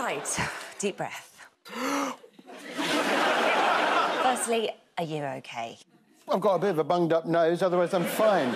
Right, deep breath. Firstly, are you okay? I've got a bit of a bunged up nose, otherwise I'm fine.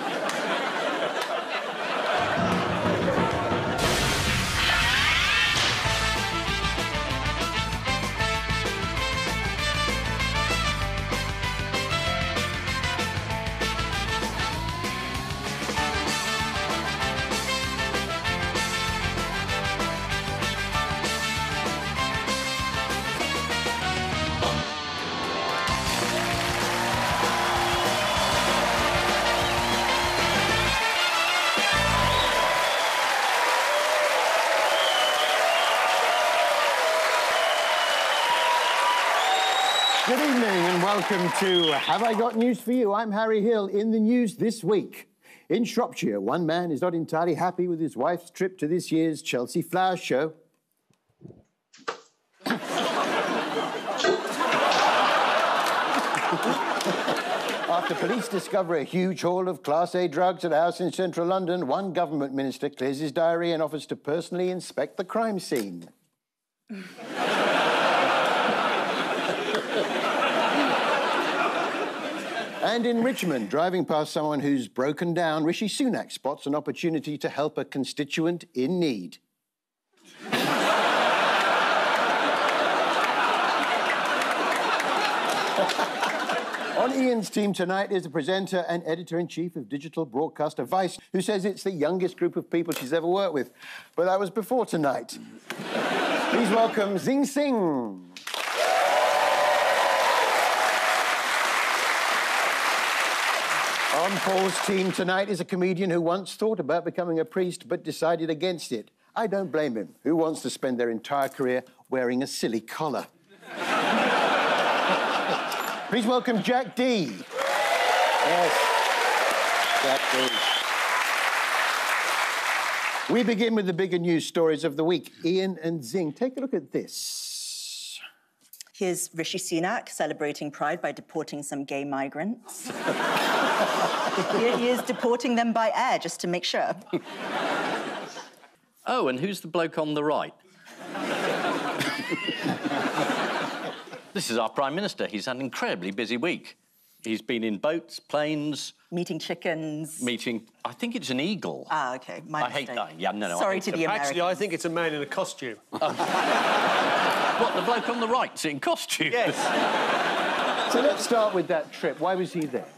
To Have I Got News for You? I'm Harry Hill. In the news this week. In Shropshire, one man is not entirely happy with his wife's trip to this year's Chelsea Flower Show. After police discover a huge haul of Class A drugs at a house in central London, one government minister clears his diary and offers to personally inspect the crime scene. And in Richmond, driving past someone who's broken down, Rishi Sunak spots an opportunity to help a constituent in need. On Ian's team tonight is the presenter and editor in chief of digital broadcaster Vice, who says it's the youngest group of people she's ever worked with. But that was before tonight. Please welcome Zing Tsjeng. On Paul's team tonight is a comedian who once thought about becoming a priest but decided against it. I don't blame him. Who wants to spend their entire career wearing a silly collar? Please welcome Jack Dee. Yes, Jack Dee. We begin with the bigger news stories of the week. Ian and Zing, take a look at this. Here's Rishi Sunak celebrating Pride by deporting some gay migrants. Here he is deporting them by air just to make sure. Oh, and who's the bloke on the right? this is our Prime Minister. He's had an incredibly busy week. He's been in boats, planes, Meeting chickens. meeting. I think it's an eagle. Ah, okay. My I hate that. Yeah, no, no. I Sorry hate to them. the Americans. Actually, I think it's a man in a costume. What, the bloke on the right's in costume? yes. So let's start with that trip. Why was he there?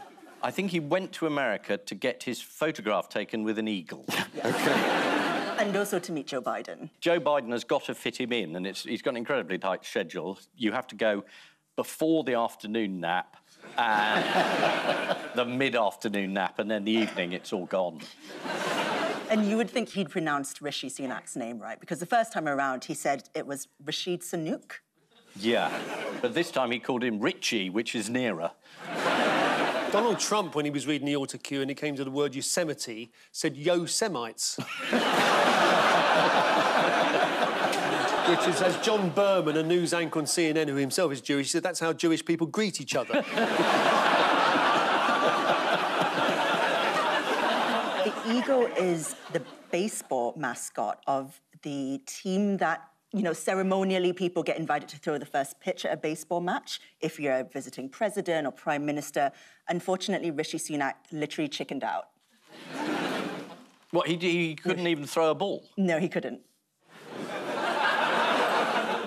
I think he went to America to get his photograph taken with an eagle. Okay. And also to meet Joe Biden. Joe Biden has got to fit him in, and it's, he's got an incredibly tight schedule. You have to go before the afternoon nap and the mid-afternoon nap, and then the evening, it's all gone. And you would think he'd pronounced Rishi Sunak's name right, because the first time around he said it was Rashid Sunak. Yeah, but this time he called him Richie, which is nearer. Donald Trump, when he was reading the autocue and it came to the word Yosemite, said Yo Semites. Which is, as John Berman, a news anchor on CNN, who himself is Jewish, said that's how Jewish people greet each other. The eagle is the baseball mascot of the team that, you know, ceremonially people get invited to throw the first pitch at a baseball match if you're a visiting president or prime minister. Unfortunately, Rishi Sunak literally chickened out. What, he, he couldn't even throw a ball? No, he couldn't.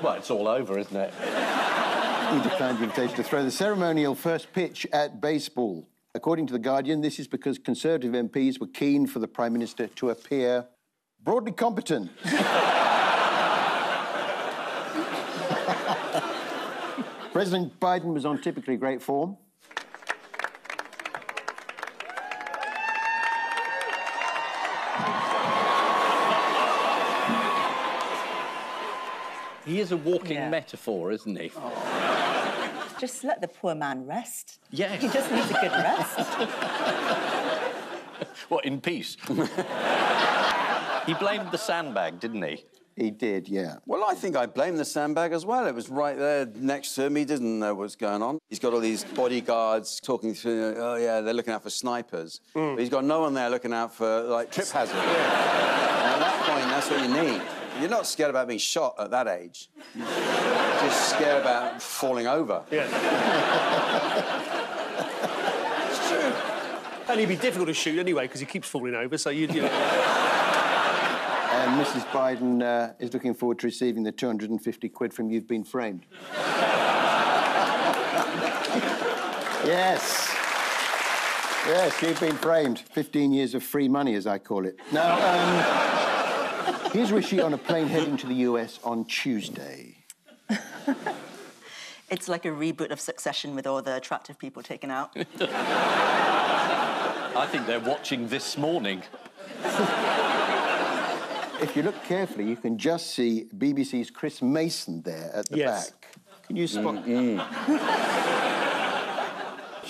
Well, it's all over, isn't it? He declined the invitation to throw the ceremonial first pitch at baseball. According to The Guardian, this is because Conservative MPs were keen for the Prime Minister to appear broadly competent. President Biden was on typically great form. He is a walking Yeah. metaphor, isn't he? Oh. Just let the poor man rest. Yes. He just needs a good rest. What, in peace? he blamed the sandbag, didn't he? He did, yeah. Well, I think I blame the sandbag as well. It was right there next to him. He didn't know what's going on. He's got all these bodyguards talking to, oh, yeah, they're looking out for snipers. Mm. But he's got no one there looking out for, like, trip hazard. And at that point, that's what you need. You're not scared about being shot at that age. You're just scared about falling over. Yeah. It's true. And he'd be difficult to shoot anyway because he keeps falling over. So you, you know. And Mrs. Biden uh, is looking forward to receiving the 250 quid from You've Been Framed. yes. Yes, you've been framed. 15 years of free money, as I call it. Now, um, here's Rishi on a plane heading to the US on Tuesday. It's like a reboot of Succession with all the attractive people taken out. I think they're watching this morning. If you look carefully, you can just see BBC's Chris Mason there at the Yes. back. Can you spot? Mm-hmm.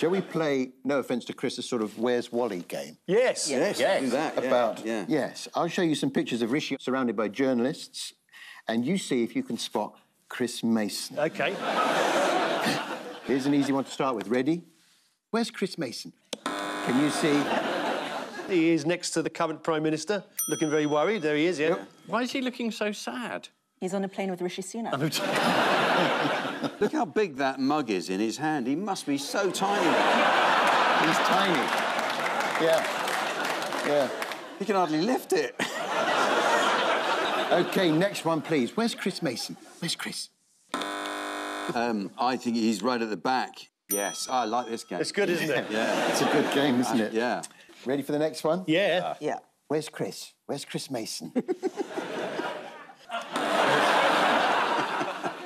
Shall we play, no offence to Chris, a sort of Where's Wally game? Yes. Yes, Yes. do that. yeah, About, yeah. yes. I'll show you some pictures of Rishi surrounded by journalists, and you see if you can spot Chris Mason. Okay. Here's an easy one to start with. Ready? Where's Chris Mason? Can you see? He is next to the current Prime Minister, looking very worried. There he is, yeah. Why is he looking so sad? He's on a plane with Rishi Sunak. Look how big that mug is in his hand. He must be so tiny. He's tiny. Yeah. Yeah. He can hardly lift it. Okay, next one, please. Where's Chris Mason? Where's Chris? Um, I think he's right at the back. Yes, I like this game. It's good, isn't it? Yeah. It's a good game, isn't it? Yeah. Ready for the next one? Yeah. Yeah. Where's Chris? Where's Chris Mason?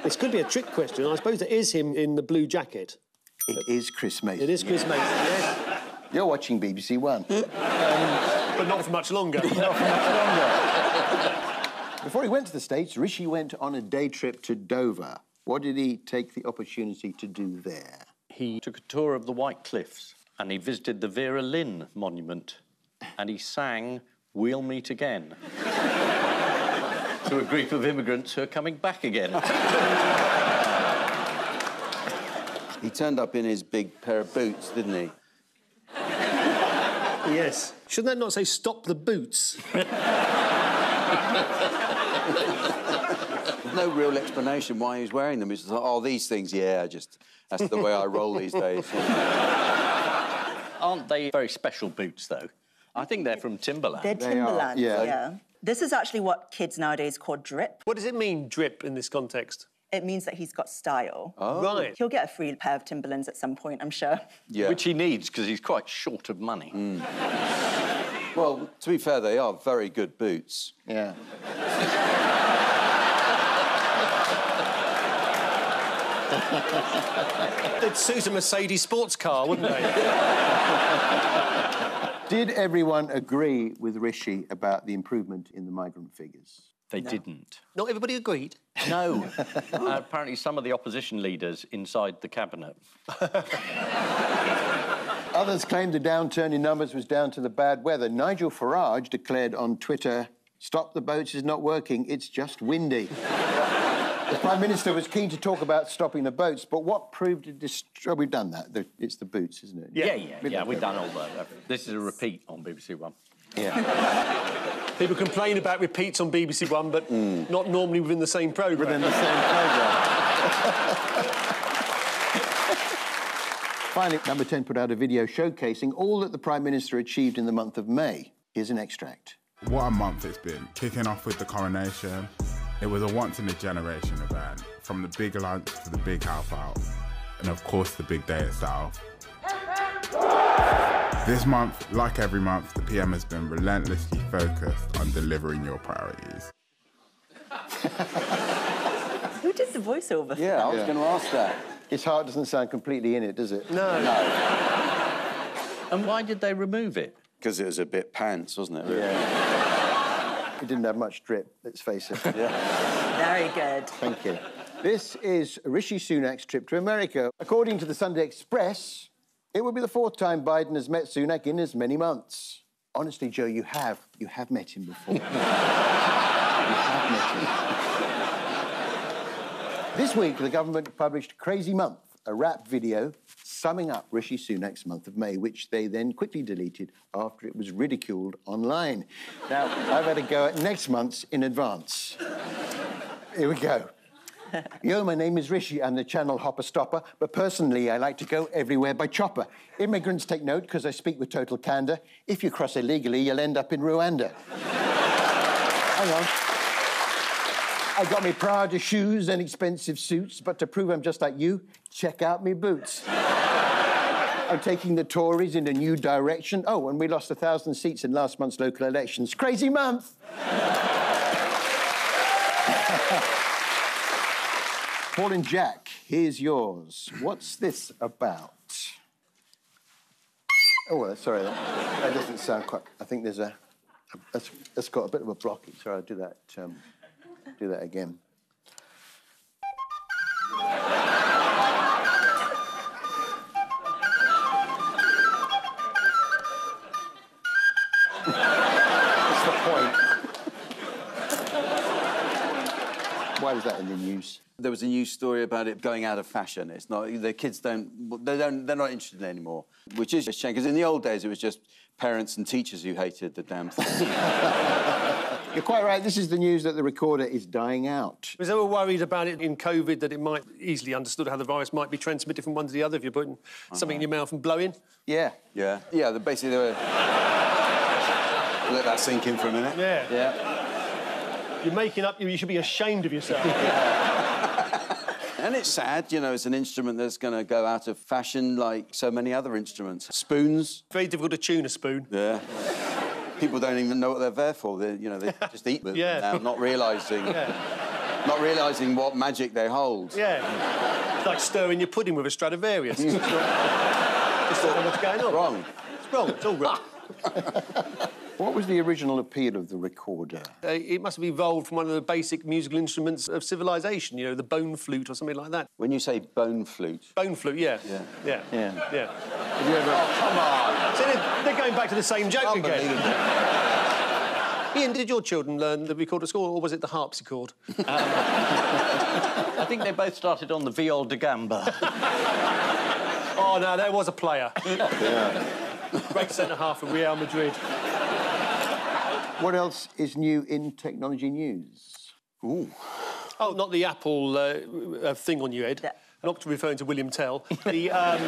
This could be a trick question. I suppose it is him in the blue jacket. it is Chris Mason. It is Chris Mason, yes. You're watching BBC One. Um, but not for much longer. Before he went to the States, Rishi went on a day trip to Dover. What did he take the opportunity to do there? He took a tour of the White Cliffs and he visited the Vera Lynn monument and he sang We'll Meet Again to a group of immigrants who are coming back again. He turned up in his big pair of boots, didn't he? yes. Shouldn't that not say stop the boots? No real explanation why he's wearing them. It's just like, oh, these things, yeah, just that's the way I roll these days. Aren't they very special boots, though? I think they're from Timberland. They're They are, Timberland. yeah. yeah. This is actually what kids nowadays call drip. What does it mean, drip, in this context? It means that he's got style. Oh. Right. He'll get a free pair of Timberlands at some point, I'm sure. Yeah. Which he needs because he's quite short of money. Hmm. Well, to be fair, they are very good boots. Yeah. They'd suit a Mercedes sports car, wouldn't they? Did everyone agree with Rishi about the improvement in the migrant figures? They didn't. not everybody agreed. No. Uh, apparently, some of the opposition leaders inside the cabinet. Others claimed the downturn in numbers was down to the bad weather. Nigel Farage declared on Twitter, Stop the boats is not working, it's just windy. the Prime Minister was keen to talk about stopping the boats, but what proved a dist- oh, We've done that. The- It's the boots, isn't it? Yeah, yeah, yeah. We've done all that. This is a repeat on BBC One. Yeah. People complain about repeats on BBC One, but mm. not normally within the same programme. Within the same programme. Finally, Number 10 put out a video showcasing all that the Prime Minister achieved in the month of May. Here's an extract. What a month it's been. Kicking off with the coronation. It was a once in a generation event. From the big lunch to the big house out. And of course, the big day itself. This month, like every month, the PM has been relentlessly focused on delivering your priorities. Who did the voiceover? Yeah, I that? was going to ask that. His heart doesn't sound completely in it, does it? No. And why did they remove it? Because it was a bit pants, wasn't it? He didn't have much drip, let's face it. Very good. Thank you. This is Rishi Sunak's trip to America. According to the Sunday Express, it will be the fourth time Biden has met Sunak in as many months. Honestly, Joe, you have. You have met him before. you have met him. This week, the government published Crazy Month, a rap video summing up Rishi Sunak's month of May, which they then quickly deleted after it was ridiculed online. Now, I've had a go at next month's in advance. Here we go. Yo, my name is Rishi. I'm the channel hopper stopper, but personally, I like to go everywhere by chopper. Immigrants take note because I speak with total candour. If you cross illegally, you'll end up in Rwanda. Hang on. I got me Prada shoes and expensive suits, but to prove I'm just like you, check out me boots. I'm taking the Tories in a new direction. Oh, and we lost a thousand seats in last month's local elections. Crazy month. Paul and Jack, here's yours. What's this about? Oh, well, sorry, that, that doesn't sound quite. I think there's a. that's got a bit of a blockage. Sorry, I'll do that. Um, do that again. What's the point? Why was that in the news? There was a news story about it going out of fashion. It's not the kids don't they don't they're not interested anymore, which is a shame because in the old days it was just parents and teachers who hated the damn thing. You're quite right. This is the news that the recorder is dying out. Was ever worried about it in COVID that it might easily understood how the virus might be transmitted from one to the other if you're putting something in your mouth and blowing? Yeah. yeah, yeah. The, basically, they were. Let that sink in for a minute. Yeah. Yeah. You're making up. You should be ashamed of yourself. And it's sad, you know, it's an instrument that's going to go out of fashion like so many other instruments. Spoons, Very difficult to tune a spoon. yeah. People don't even know what they're there for. They, you know, they just eat with Yeah. them now, not realising, not realising what magic they hold. Yeah. It's like stirring your pudding with a Stradivarius. Just don't know what's going on. Wrong. It's wrong. It's all wrong. Ah. What was the original appeal of the recorder? Uh, it must have evolved from one of the basic musical instruments of civilization, you know, the bone flute or something like that. When you say bone flute, Bone flute, yeah. Yeah. Yeah. Yeah. Yeah. Have you ever... come on. So they're, they're going back to the same joke again. Ian, did your children learn the recorder score or was it the harpsichord? I think they both started on the viol de gamba. oh, no, there was a player. Great centre half from Real Madrid. What else is new in technology news? Ooh. Oh, not the Apple uh, uh, thing on your head. Yeah. Not referring to William Tell. The um,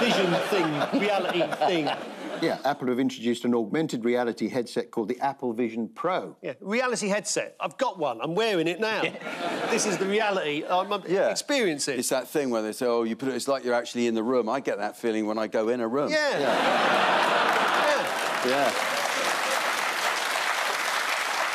vision thing, reality thing. Yeah, Apple have introduced an augmented reality headset called the Apple Vision Pro. Yeah, reality headset. I've got one. I'm wearing it now. this is the reality. Uh, I'm, I'm Yeah. experiencing. It's that thing where they say, oh, you put it, it's like you're actually in the room. I get that feeling when I go in a room. Yeah. yeah. Yeah.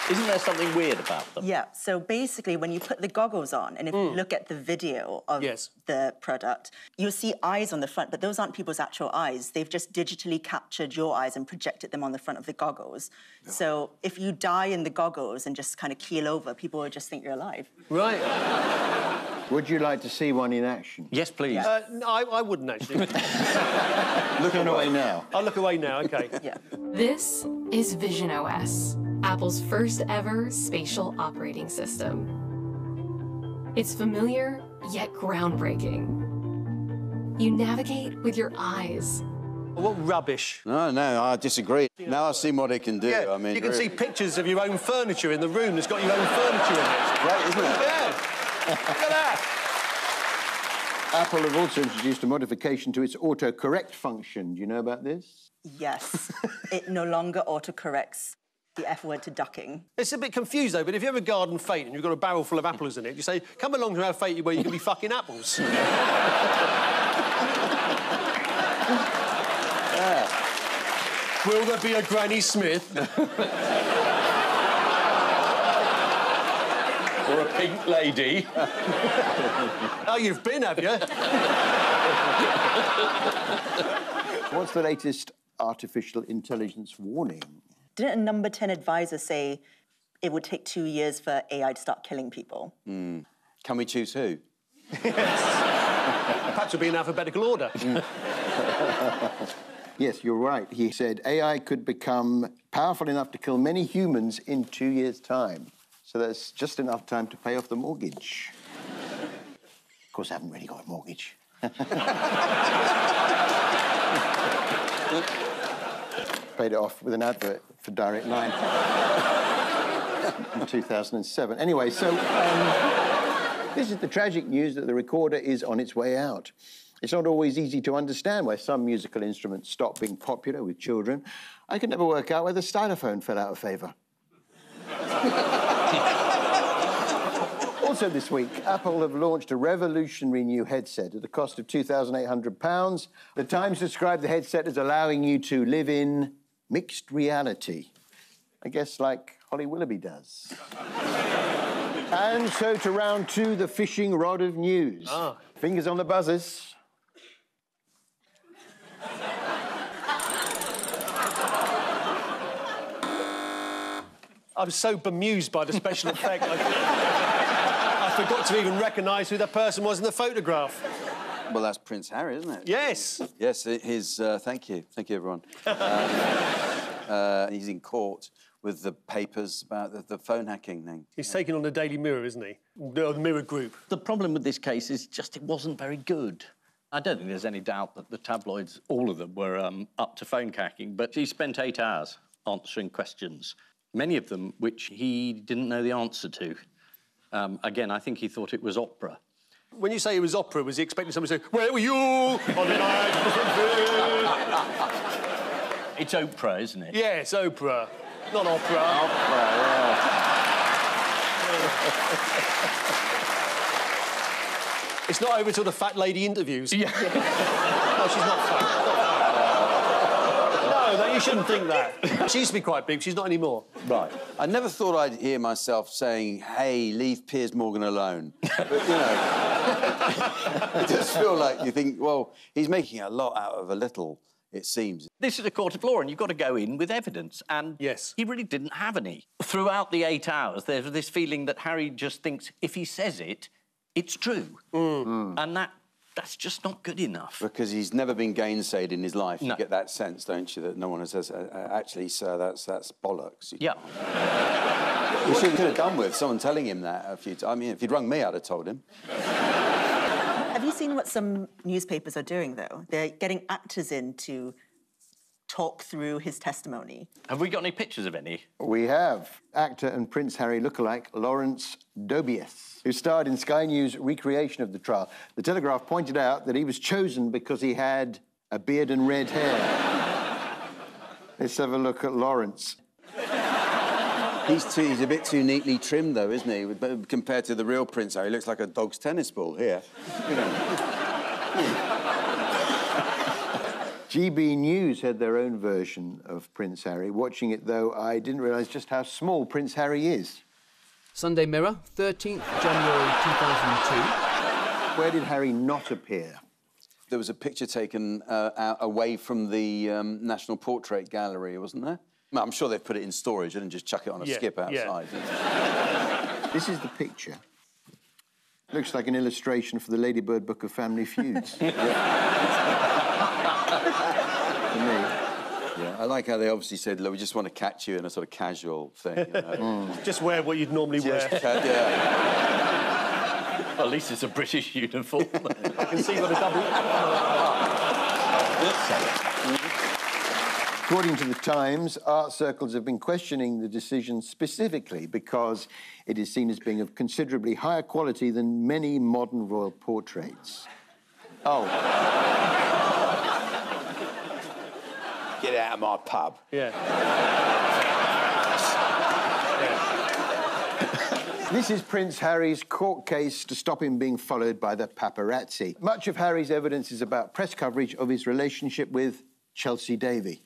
Isn't there something weird about them? Yeah, so basically, when you put the goggles on, and if you look at the video of Yes. the product, you'll see eyes on the front, but those aren't people's actual eyes. They've just digitally captured your eyes and projected them on the front of the goggles. So if you die in the goggles and just kind of keel over, people will just think you're alive. Right. Would you like to see one in action? Yes, please. Uh, no, I, I wouldn't actually. Looking away now. I'll look away now. Okay. Yeah. This is Vision OS, Apple's first ever spatial operating system. It's familiar yet groundbreaking. You navigate with your eyes. What rubbish. No, no, I disagree. Now I've seen what it can do. Yeah, I mean, you can really. see pictures of your own furniture in the room that's got your own furniture in it. Great, isn't it? Yeah. Look at that. Apple have also introduced a modification to its autocorrect function. Do you know about this? Yes, it no longer autocorrects the F word to ducking. It's a bit confused though, but if you have a garden fete and you've got a barrel full of apples in it, you say, come along to our fete where you can be fucking apples. Will there be a Granny Smith? Or a pink lady. oh, you've been, have you? What's the latest artificial intelligence warning? Didn't a number 10 advisor say it would take two years for AI to start killing people? Hmm. Can we choose who? Yes. Perhaps it'll be in alphabetical order. Yes, you're right. He said AI could become powerful enough to kill many humans in two years' time. So that's just enough time to pay off the mortgage. Of course, I haven't really got a mortgage. Paid it off with an advert for Direct Line in 2007. Anyway, so um, this is the tragic news that the recorder is on its way out. It's not always easy to understand why some musical instruments stop being popular with children. I could never work out why the stylophone fell out of favour. also this week, Apple have launched a revolutionary new headset at a cost of £2,800. The Times described the headset as allowing you to live in mixed reality. I guess like Holly Willoughby does. and so to round two, the fishing rod of news. Ah. Fingers on the buzzers. I was so bemused by the special effect. I, I forgot to even recognise who the person was in the photograph. Well, that's Prince Harry, isn't it? Yes. Yes, his. Uh, thank you, thank you, everyone. Um, uh, he's in court with the papers about the, the phone hacking thing. He's taking on the Daily Mirror, isn't he? The the Mirror Group. The problem with this case is just it wasn't very good. I don't think there's any doubt that the tabloids, all of them, were um, up to phone hacking, but he spent eight hours answering questions, many of them which he didn't know the answer to. Um, again, I think he thought it was opera. When you say it was opera, was he expecting someone to say, Where were you on the night? It's Oprah, isn't it? yes, opera, not opera. Opera, yeah. It's not over till the fat lady interviews. Yeah. no, she's not fat. No, no, you shouldn't think that. She used to be quite big, she's not anymore. Right. I never thought I'd hear myself saying, "Hey, leave Piers Morgan alone." But you know, it does feel like you think, well, he's making a lot out of a little. It seems. This is a court of law, and you've got to go in with evidence. And Yes. he really didn't have any. Throughout the eight hours, there's this feeling that Harry just thinks if he says it, it's true. Mm. And that that's just not good enough. Because he's never been gainsaid in his life. No. You get that sense, don't you, that no one says, uh, uh, actually, sir, that's, that's bollocks. Yeah. We should have done with someone telling him that a few times. I mean, if he'd rung me, I'd have told him. Have you seen what some newspapers are doing, though? They're getting actors in to talk through his testimony. Have we got any pictures of any? We have actor and Prince Harry lookalike Lawrence Dobius, who starred in Sky News' recreation of the trial. The Telegraph pointed out that he was chosen because he had a beard and red hair. Let's have a look at Lawrence. He's, too, he's a bit too neatly trimmed, though, isn't he? Compared to the real Prince Harry, he looks like a dog's tennis ball here. You know. GB News had their own version of Prince Harry. Watching it, though, I didn't realise just how small Prince Harry is. Sunday Mirror, 13th January 2002. Where did Harry not appear? There was a picture taken uh, out, away from the um, National Portrait Gallery, wasn't there? Well, I'm sure they've put it in storage and didn't just chuck it on a Yeah, skip yeah. outside. This is the picture. Looks like an illustration for the Ladybird Book of Family Feuds. to me. Yeah, I like how they obviously said, look, we just want to catch you in a sort of casual thing. You know? Mm. Just wear what you'd normally Just wear. ca- yeah. Well, at least it's a British uniform. I can see what a double. According to the Times, art circles have been questioning the decision specifically because it is seen as being of considerably higher quality than many modern royal portraits. Oh, Get out of my pub. Yeah. this is Prince Harry's court case to stop him being followed by the paparazzi. Much of Harry's evidence is about press coverage of his relationship with Chelsy Davy.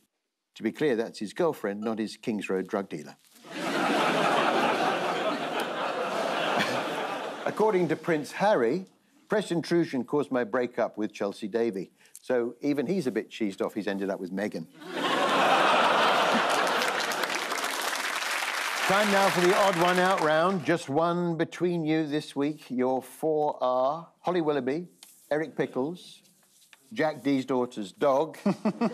To be clear, that's his girlfriend, not his Kings Road drug dealer. According to Prince Harry, press intrusion caused my breakup with Chelsy Davy. So even he's a bit cheesed off he's ended up with Meghan. Time now for the odd one out round. Just one between you this week. Your four are Holly Willoughby, Eric Pickles, Jack Dee's daughter's dog,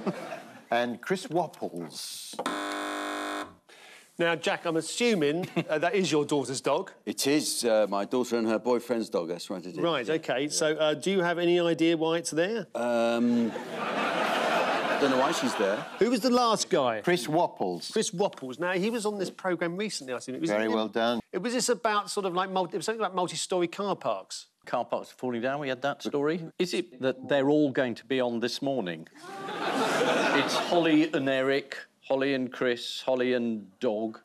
and Chris Wapples. Now, Jack, I'm assuming uh, that is your daughter's dog. It is uh, my daughter and her boyfriend's dog. That's right, it is. Right, OK. So, uh, do you have any idea why it's there? Um, don't know why she's there. Who was the last guy? Chris Wapples. Chris Wapples. Now, he was on this programme recently, I think. It was Very well done. It was this about sort of like multi, it was something about multi-storey car parks. Car parks falling down, we had that story. Is it that they're all going to be on this morning? it's Holly and Eric, Holly and Chris, Holly and Dog.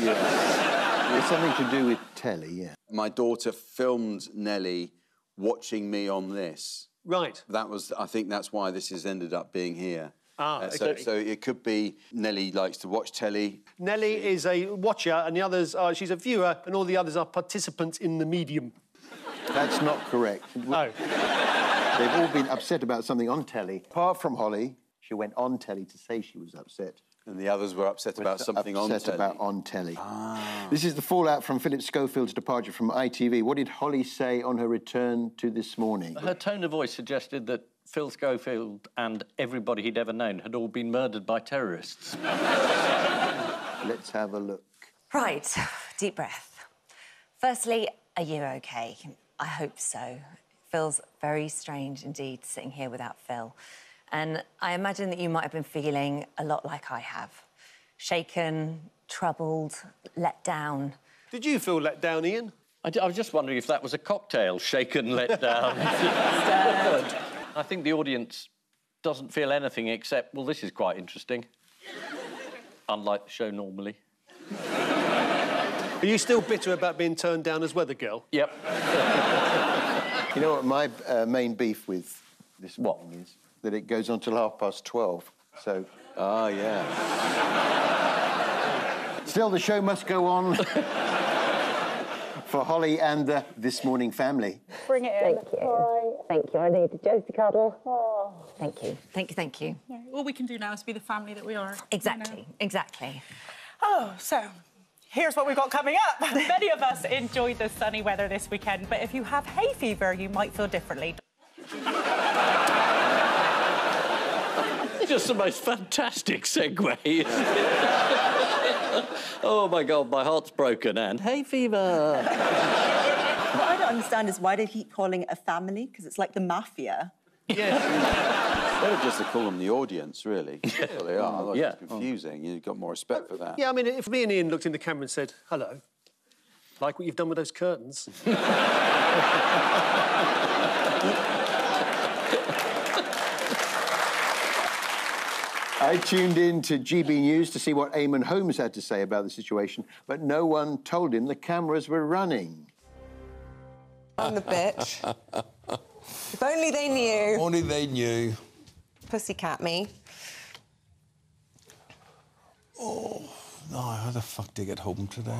Yeah. It's something to do with telly, yeah. My daughter filmed Nelly watching me on this. Right. That was, I think that's why this has ended up being here. Ah, Uh, so, okay. so it could be Nelly likes to watch telly. Nellie is a watcher, and the others are, she's a viewer, and all the others are participants in the medium. That's not correct. No. They've all been upset about something on telly. Apart from Holly, she went on telly to say she was upset. And the others were upset about something on telly. about on telly. Ah. This is the fallout from Philip Schofield's departure from ITV. What did Holly say on her return to this morning? Her tone of voice suggested that Phil Schofield and everybody he'd ever known had all been murdered by terrorists. Let's have a look. Right, deep breath. Firstly, are you okay? I hope so. It feels very strange indeed sitting here without Phil. And I imagine that you might have been feeling a lot like I have shaken, troubled, let down. Did you feel let down, Ian? I, d- I was just wondering if that was a cocktail, shaken, let down. I think the audience doesn't feel anything except, well, this is quite interesting. Unlike the show normally. Are you still bitter about being turned down as weather girl? Yep. You know what my uh, main beef with this one is? That it goes on till half past 12. So, Ah, yeah. still, the show must go on for Holly and the This Morning family. Bring it in. Thank you. Thank you. I needed Joe to cuddle. Thank you. Thank you. Thank you. All we can do now is be the family that we are. Exactly. Exactly. Oh, so here's what we've got coming up. Many of us enjoyed the sunny weather this weekend, but if you have hay fever, you might feel differently. Just the most fantastic segue. oh my God, my heart's broken. And Hey, fever. What I don't understand is why they keep calling it a family, because it's like the mafia. Yeah. Better just to call them the audience, really. That's what they are. Otherwise Yeah. it's confusing. You've got more respect for that. Yeah, I mean, if me and Ian looked in the camera and said, hello, like what you've done with those curtains. I tuned in to GB News to see what Eamonn Holmes had to say about the situation, but no one told him the cameras were running. I'm the bitch. if only they knew. Only they knew. Pussycat me. Oh, no, how the fuck did I get home today?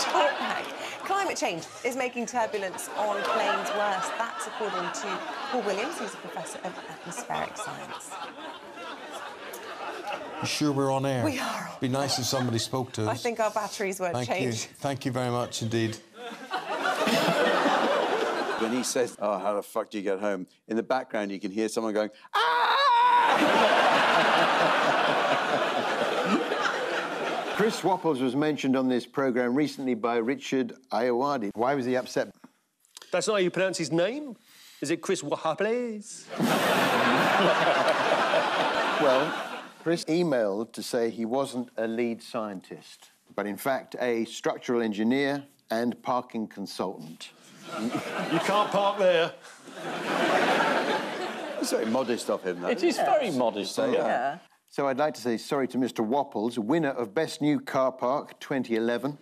Talk back. Climate change is making turbulence on planes worse. That's according to Paul Williams, who's a professor of atmospheric science. You sure we're on air? We are. Be nice if somebody spoke to us. I think our batteries won't Thank change. you. Thank you very much indeed. When he says, oh, how the fuck do you get home? In the background, you can hear someone going, ah! Chris Wapples was mentioned on this programme recently by Richard Ayoade. Why was he upset? That's not how you pronounce his name? Is it Chris Wahables? Well, Chris emailed to say he wasn't a lead scientist, but in fact a structural engineer and parking consultant. You can't park there. It's very modest of him, though. It is very modest, Say yeah. that. So I'd like to say sorry to Mr. Wapples, winner of Best New Car Park 2011,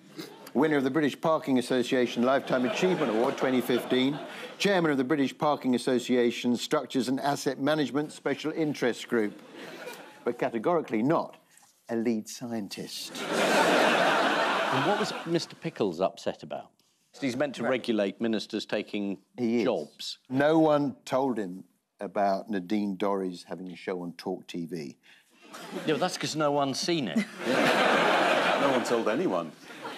winner of the British Parking Association Lifetime Achievement Award 2015, chairman of the British Parking Association Structures and Asset Management Special Interest Group, but categorically not a lead scientist. And what was Mr. Pickles upset about? He's meant to regulate ministers taking jobs. No one told him about Nadine Dorries having a show on Talk TV. Yeah, that's because no one's seen it. No one told anyone.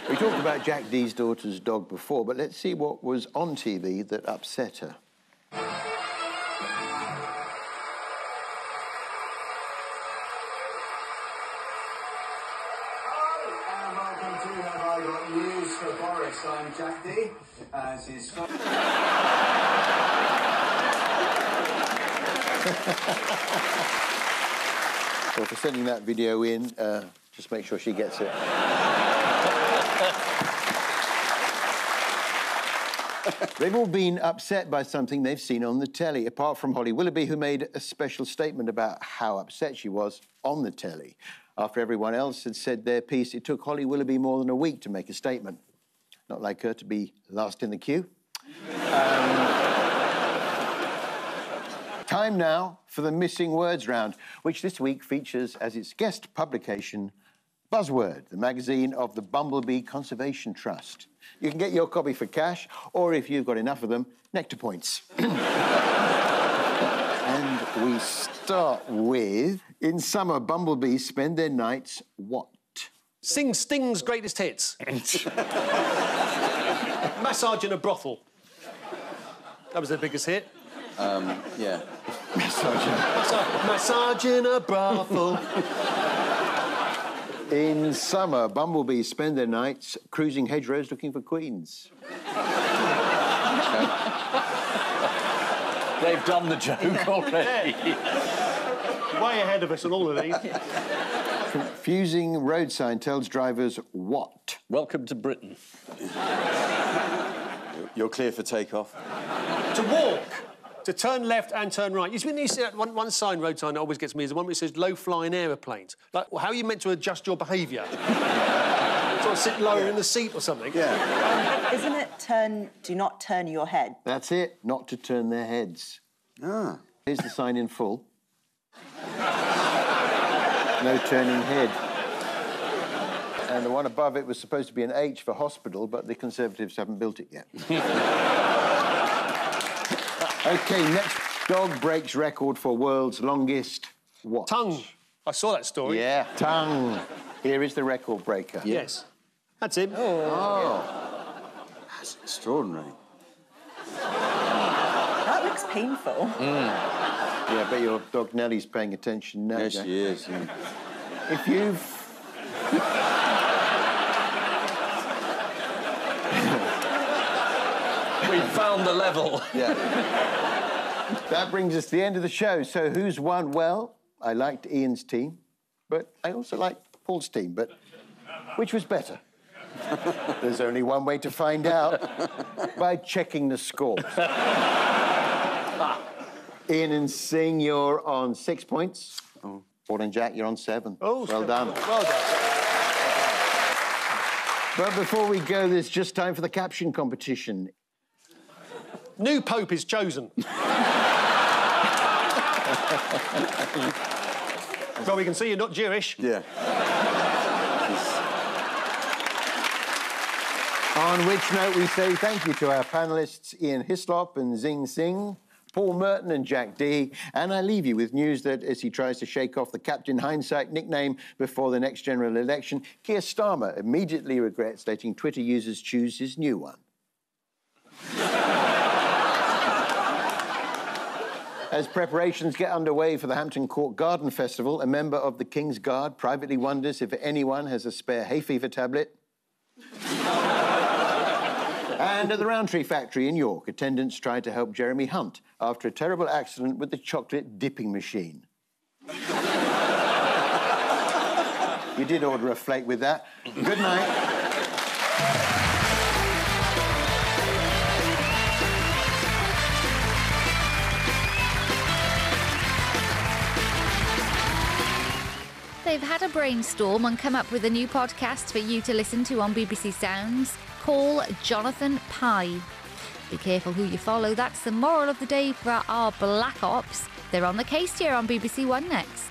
We talked about Jack Dee's daughter's dog before, but let's see what was on TV that upset her. I'm Jack Dee, as is well, for sending that video in, uh, just make sure she gets it. They've all been upset by something they've seen on the telly, apart from Holly Willoughby, who made a special statement about how upset she was on the telly. After everyone else had said their piece, it took Holly Willoughby more than a week to make a statement. Not like her to be last in the queue. Um, Time now for the Missing Words Round, which this week features as its guest publication Buzzword, the magazine of the Bumblebee Conservation Trust. You can get your copy for cash, or if you've got enough of them, nectar points. and we start with In summer, bumblebees spend their nights what? Sing Sting's greatest hits. Massage in a brothel. That was their biggest hit. Um, yeah. Massage, massage in a brothel. In summer, bumblebees spend their nights cruising hedgerows looking for queens. They've done the joke already. Way ahead of us on all of these. Confusing road sign tells drivers what? Welcome to Britain. You're clear for takeoff. to walk, to turn left and turn right. You see, when you see that one, one sign, road sign, that always gets me is the one which says low-flying aeroplanes. Like, well, how are you meant to adjust your behaviour? sort of sit lower in the seat or something. Yeah. Isn't it turn, do not turn your head? That's it, not to turn their heads. Ah. Here's the sign in full. no turning head. And the one above it was supposed to be an H for hospital, but the Conservatives haven't built it yet. OK, next. Dog breaks record for world's longest what? Tongue. I saw that story. Yeah, tongue. Here is the record breaker. Yes. That's him. Oh. oh. That's extraordinary. That looks painful. Hmm. Yeah, but your dog Nellie's paying attention now. Yes, she is. yeah. If you've We found the level. Yeah. That brings us to the end of the show. So who's won? Well, I liked Ian's team, but I also liked Paul's team. But which was better? There's only one way to find out by checking the scores. Ian and Tsjeng, you're on six points. Oh. Paul and Jack, you're on seven. Oh, well done. Well done. But before we go, there's just time for the caption competition. New Pope is chosen. well, we can see you're not Jewish. Yeah. On which note, we say thank you to our panellists Ian Hislop and Zing Tsjeng, Paul Merton and Jack Dee. And I leave you with news that as he tries to shake off the Captain Hindsight nickname before the next general election, Keir Starmer immediately regrets letting Twitter users choose his new one. As preparations get underway for the Hampton Court Garden Festival, a member of the King's Guard privately wonders if anyone has a spare hay fever tablet. and at the Rowntree factory in York, attendants tried to help Jeremy Hunt after a terrible accident with the chocolate dipping machine. you did order a flake with that. Good night. Brainstorm and come up with a new podcast for you to listen to on BBC Sounds. Call Jonathan Pie. Be careful who you follow. That's the moral of the day for our Black Ops. They're on the case here on BBC One next.